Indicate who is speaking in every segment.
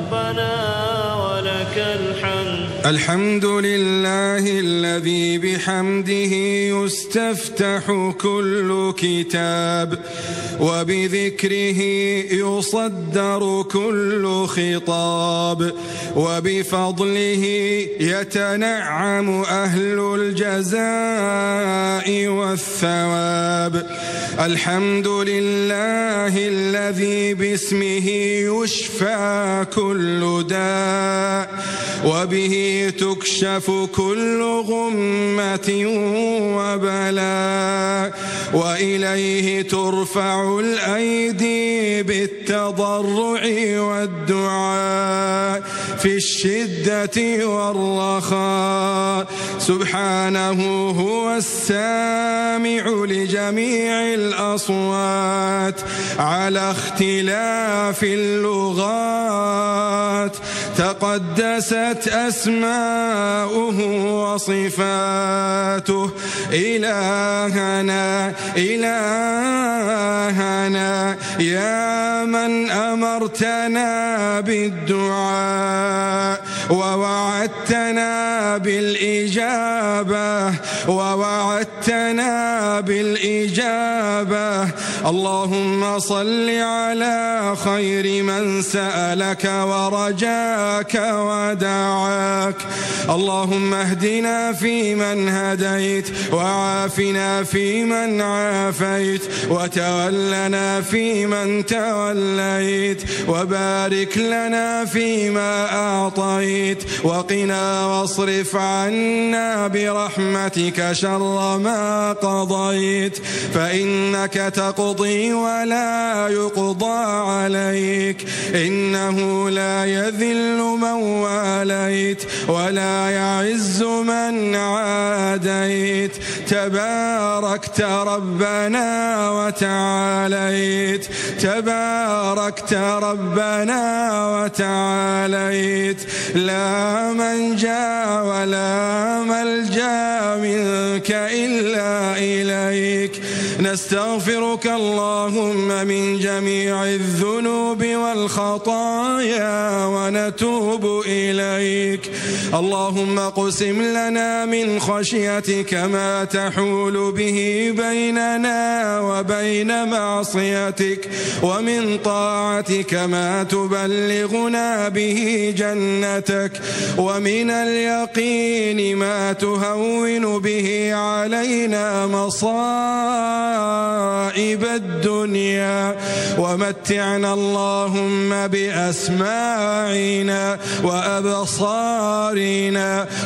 Speaker 1: ربنا ولك الحمد.
Speaker 2: الحمد لله الذي بحمده يستفتح كل كتاب وبذكره يصدر كل خطاب وبفضله يتنعم أهل الجزاء والثواب الحمد لله الذي باسمه يشفى كل داء وبه تكشف كل غمة وبلاء وإليه ترفع الأيدي بالتضرع والدعاء في الشدة والرخاء. سبحانه هو السامع لجميع الأصوات على اختلاف اللغات. تقدست أسماؤه وصفاته. إلهنا إلهنا يا من أمرتنا بالدعاء ووعدتنا بالإجابة ووعدتنا بالإجابة. اللهم صل على خير من سألك ورجاك ودعاك. اللهم اهدنا فيمن هديت وعافنا فيمن عافيت وتولنا فيمن توليت وبارك لنا فيما أعطيت وقنا واصرف عنا برحمتك شر ما قضيت. فإنك تقضي ولا يقضى عليك. إنه لا يذل من واليت ولا يعز من عاديت. تباركت ربنا وتعاليت. تباركت ربنا وتعاليت. لا من جاء ولا ملجأ منك إلا إليك. نستغفرك اللهم من جميع الذنوب والخطايا ونتوب إليك. اللهم قسم لنا من خشيتك ما تحول به بيننا وبين معصيتك ومن طاعتك ما تبلغنا به جنتك ومن اليقين ما تهون به علينا مصائب الدنيا ومتعنا اللهم بأسماعنا وأبصارنا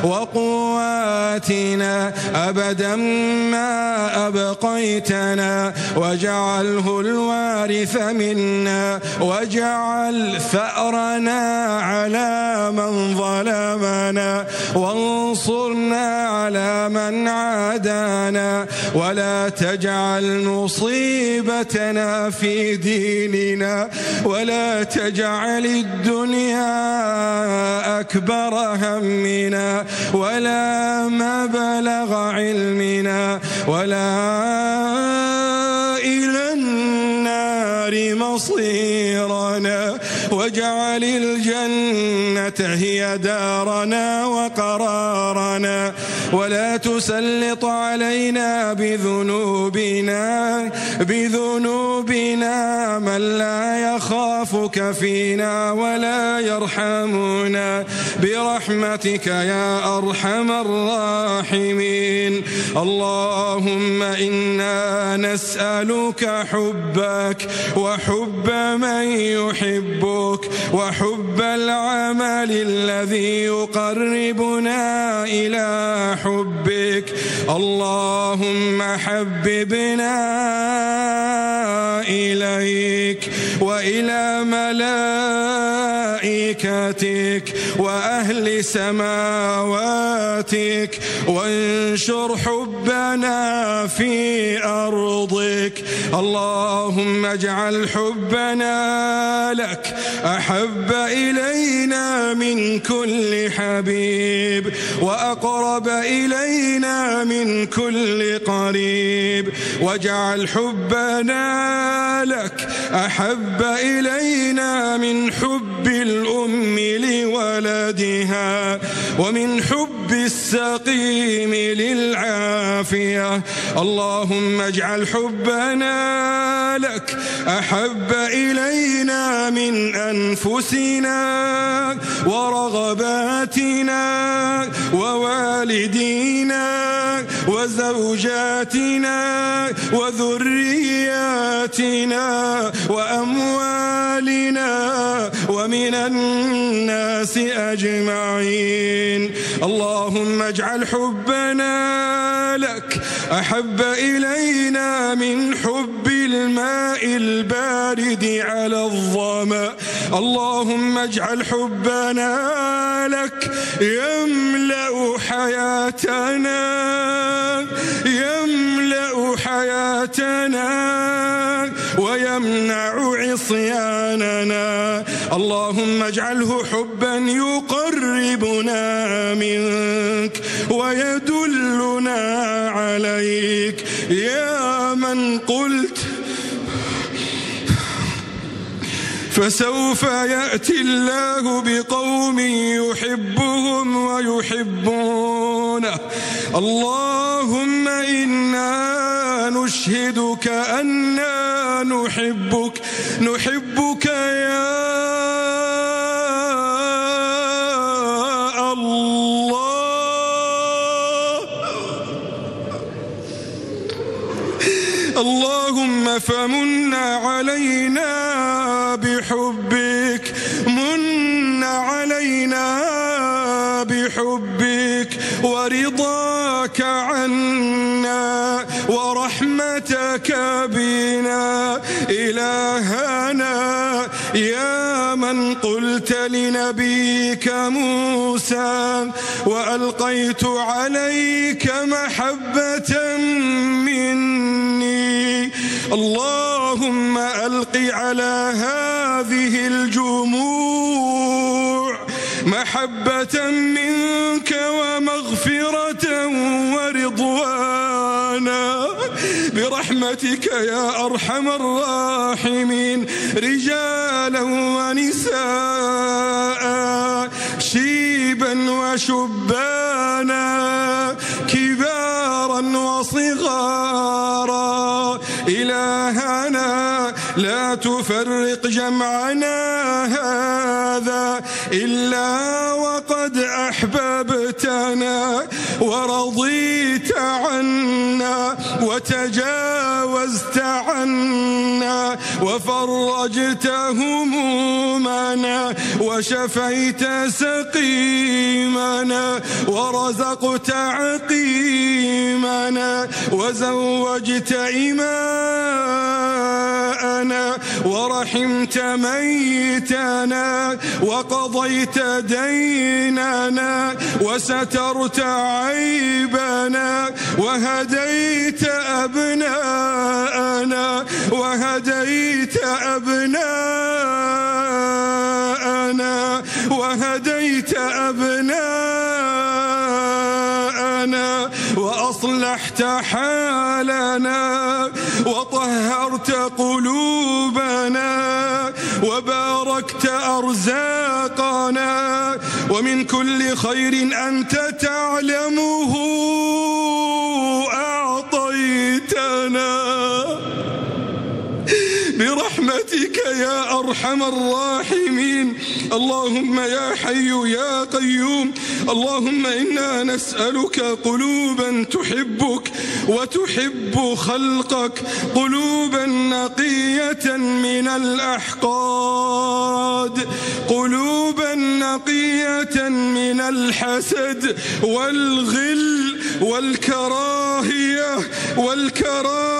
Speaker 2: وقواتنا أبدا ما أبقيتنا واجعله الوارث منا واجعل ثأرنا على من ظلمنا وانصرنا على من عادانا ولا تجعل مصيبتنا في ديننا ولا تجعل الدنيا أكبر همنا ولا مبلغ علمنا ولا إلى النار مصيرنا واجعل الجنة هي دارنا وقرارنا ولا تسلط علينا بذنوبنا بذنوبنا من لا يخافك فينا ولا يرحمنا. برحمتك يا أرحم الراحمين. اللهم إنا نسألك حبك وحب من يحبك وحب العمل الذي يقربنا إلى حبك. اللهم حببنا إليك وإلى ملائكتك وأهل سماواتك وانشر حبنا في أرضك. اللهم اجعل حبنا لك أحب إلينا من كل حبيب وأقرب إلينا من كل قريب. واجعل حبنا لك أحب إلينا من حب الأم لولدها ومن حب السقيم للعافية. اللهم اجعل حبنا لك أحب إلينا من أنفسنا ورغباتنا ووالدينا وزوجاتنا وذرياتنا وأموالنا ومن الناس أجمعين. اللهم اجعل حبنا لك أحب إلينا من حب الماء البارد على الظمأ. اللهم اجعل حبنا لك يملأ حياتنا يملأ حياتنا. ويمنع عصياننا. اللهم اجعله حبا يقربنا منك ويدلنا عليك. يا من قلت فسوف يأتي الله بقوم يحبهم ويحبونه. اللهم إنا نشهدك أنا نحبك نحبك يا اللهم فمن علينا بحبك من علينا بحبك ورضاك عنا. ورحمتك بنا إلهنا يا من قلت لنبيك موسى وألقيت عليك محبة مني اللهم ألق على هذه الجموع محبة منك ومغفرة ورضوانا برحمتك يا أرحم الراحمين رجالا ونساء شيبا وشبانا كبارا وصغارا. إلهنا لا تفرق جمعنا هذا إلا وقد أحببتنا ورضيت عنا وتجاوزت عنا وفرجت همومنا وشفيت سقيمنا ورزقت عقيمنا وزوجت إماءنا ورحمت ميتنا وقضيت ديننا وسترت عيبنا وهديت أبناءنا وهديت أبناءنا وهديت أبناءنا وأصلحت حالنا ومن كل خير أنت تعلمه يا أرحم الراحمين. اللهم يا حي يا قيوم. اللهم إنا نسألك قلوبا تحبك وتحب خلقك قلوبا نقية من الأحقاد قلوبا نقية من الحسد والغل والكراهية والكراهية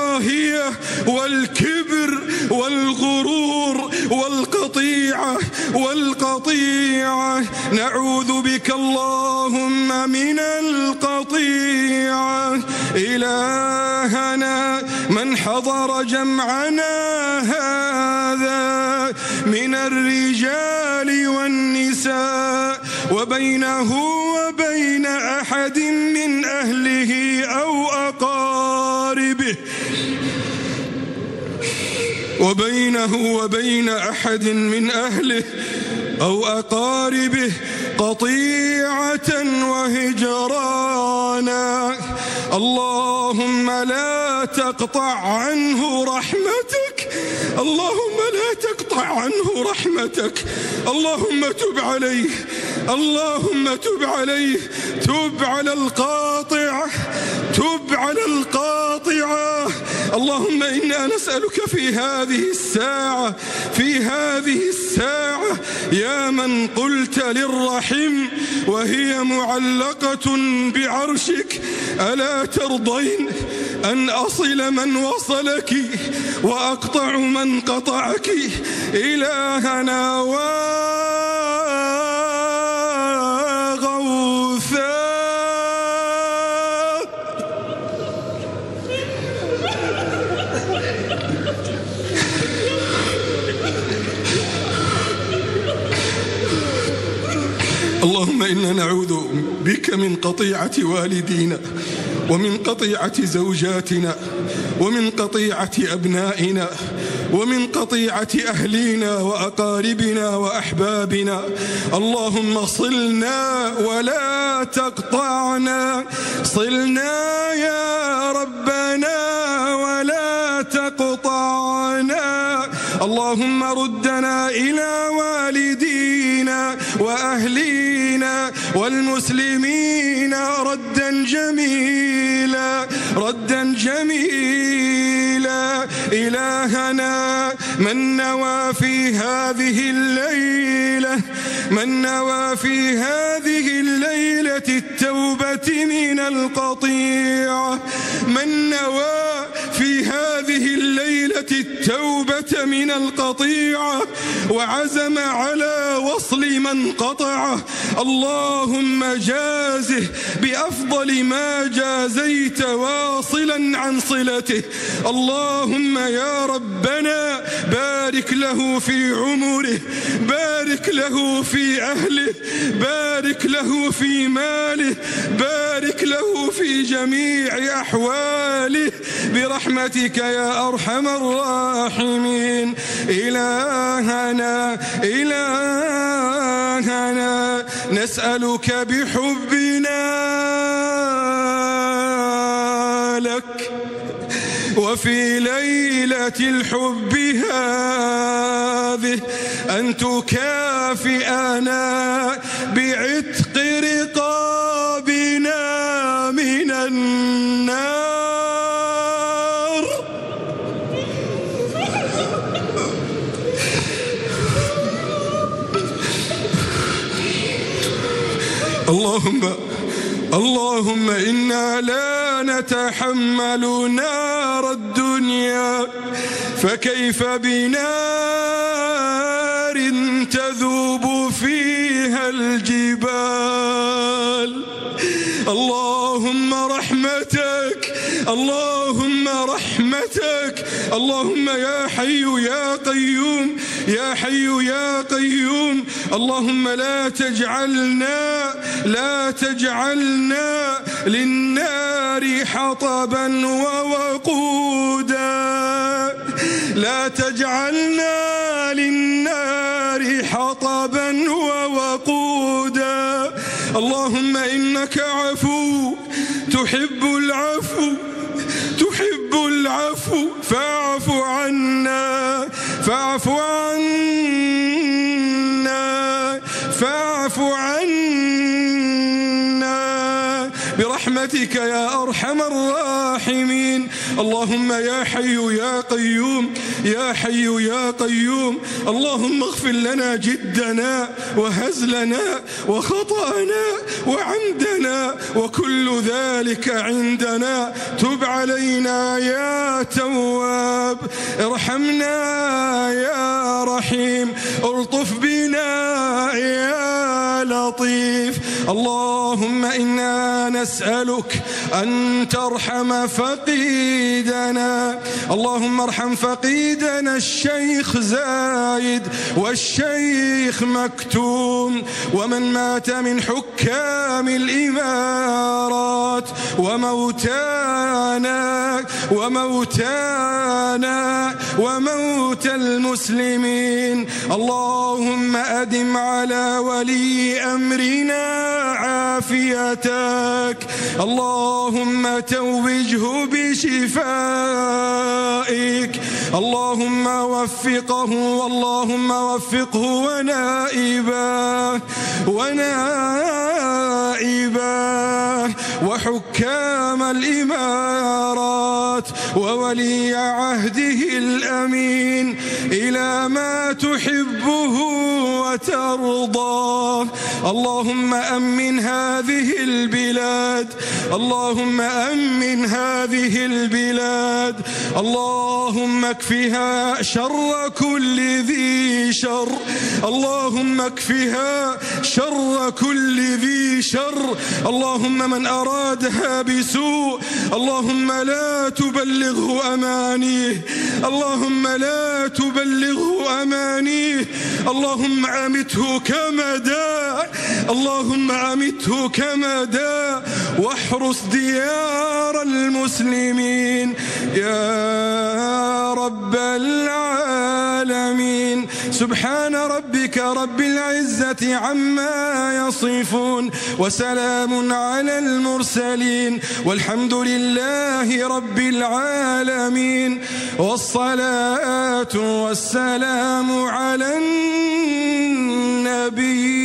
Speaker 2: والكبر والغرور والقطيعة والقطيعة. نعوذ بك اللهم من القطيعة. إلهنا من حضر جمعنا هذا من الرجال والنساء وبينه أقاربه وبينه وبين أحد من أهله أو أقاربه قطيعة وهجرانا. اللهم لا تقطع عنه رحمتك. اللهم لا تقطع عنه رحمتك. اللهم تب عليه. اللهم تب عليه. تب على القاطع تب على القاطعة. اللهم إنا نسألك في هذه الساعة في هذه الساعة يا من قلت للرحم وهي معلقة بعرشك ألا ترضين أن أصل من وصلك وأقطع من قطعك؟ إلهنا وغوثا إنا نعوذ بك من قطيعة والدينا ومن قطيعة زوجاتنا ومن قطيعة أبنائنا ومن قطيعة أهلينا وأقاربنا وأحبابنا اللهم صلنا ولا تقطعنا صلنا يا ربنا ولا تقطعنا اللهم ردنا إلى والدينا وأهلينا والمسلمين ردا جميلا ردا جميلا. إلهنا من نوى في هذه الليلة من نوى في هذه الليلة التوبة من القطيعة من نوى في هذه الليلة التوبة من القطيعة وعزم على وصل من قطعه. اللهم جازه بأفضل ما جازيت واصلا عن صلته. اللهم يا ربنا بارك له في عمره بارك له في أهله بارك له في ماله بارك له في جميع أحواله. برحمتك يا أرحم الراحمين. إلهنا إلهنا نسألك بحبنا لك. وفي ليلة الحب هذه أن تكافئنا اللهم اللهم إنا لا نتحمل نار الدنيا فكيف بنار تذوب فيها الجبال؟ اللهم رحمتك اللهم رحمتك اللهم يا حي يا قيوم يا حي يا قيوم اللهم لا تجعلنا لا تجعلنا للنار حطبا ووقودا لا تجعلنا للنار حطبا ووقودا. اللهم إنك عفو تحب العفو تحب العفو فاعف عنا. فاعف عنا فاعف عنا. برحمتك يا أرحم الراحمين. اللهم يا حي يا قيوم يا حي يا قيوم. اللهم اغفر لنا جدنا وهزلنا وخطأنا وعمدنا وكل ذلك عندنا. تب علينا يا تواب. ارحمنا يا رحيم. ألطف بنا يا لطيف. اللهم إنا نسألك أن ترحم فقيدنا. اللهم ارحم فقيدنا الشيخ زايد والشيخ مكتوم ومن مات من حكام الإمارات وموتانا وموتانا. وموتى المسلمين. اللهم أدم على ولي أمرنا عافيتك. اللهم توجه بشفائك. اللهم وفقه اللهم وفقه ونائبه ونائبه. وحكام الإمارات وولي عهده الأمين إلى ما تحبه وترضاه اللهم أمن هذه البلاد. اللهم أمن هذه البلاد. اللهم اكفها شر كل ذي شر. اللهم اكفها شر كل ذي شر. اللهم من أرادها بسوء. اللهم لا تبلغه أمانيه. اللهم لا تبلغه أمانيه. اللهم أمته كما داء. اللهم أمته كما داء. واحرس ديار المسلمين. يا رب العالمين. سبحان ربك رب العزة عما يصفون وسلام على المرسلين والحمد لله رب العالمين والصلاة والسلام على النبي